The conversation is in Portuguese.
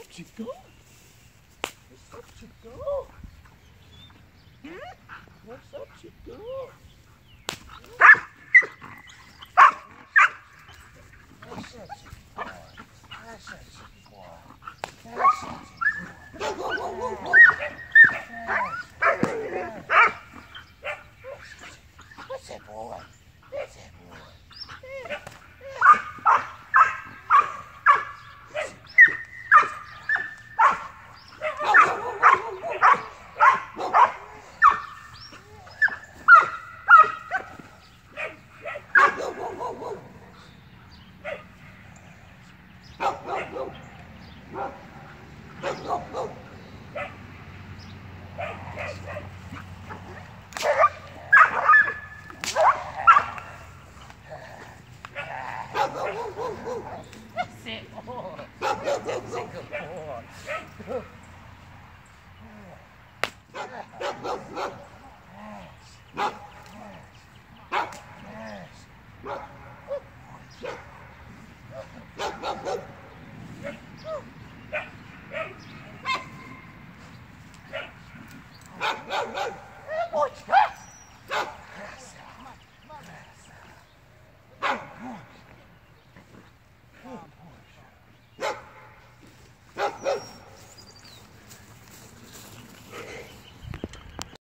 o Tigão? Esse é o Tigão? Esse é o Tigão? Nossa, Tigão! Nossa, Tigão! Nossa, Tigão! Você é boa! Você é boa! Sit. Oh. Sit. Good boy. Yes. Yes. Yes.